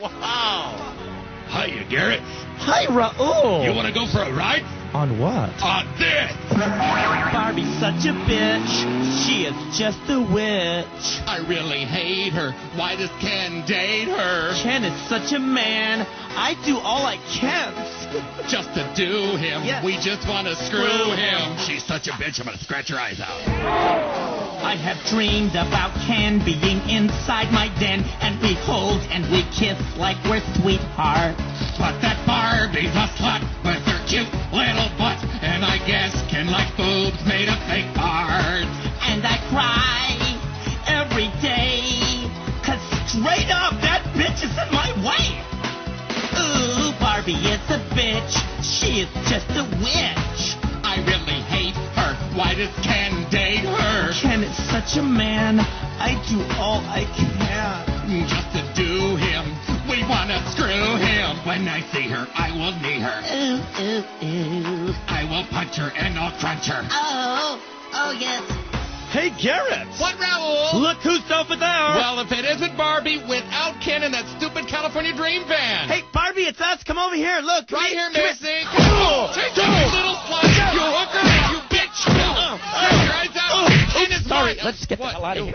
Wow. Hiya, Garrett. Hi, Raul. You want to go for a ride? On what? On this. Barbie's such a bitch. She is just a witch. I really hate her. Why does Ken date her? Ken is such a man. I do all I can. Just to do him. Yes. We just want to screw Screw him. him. She's such a bitch. I'm going to scratch her eyes out. I have dreamed about Ken being inside my den, and we hold and we kiss like we're sweethearts. But that Barbie's a slut with her cute little butt. And I guess Ken likes boobs made of fake parts. And I cry every day, cause straight up, that bitch is in my way. Ooh, Barbie is a bitch. She is just a witch. I really hate her. Why does Ken? Is such a man. I do all I can. Just to do him. We want to screw him. When I see her, I will knee her. Ooh, ooh, ooh. I will punch her and I'll crunch her. Oh, oh yes. Hey, Garrett. What, Raul? Look who's over there. Well, if it isn't Barbie without Ken and that stupid California Dream van. hey, Barbie, it's us. Come over here. Look. come right here, come sorry. Let's get the hell out of here.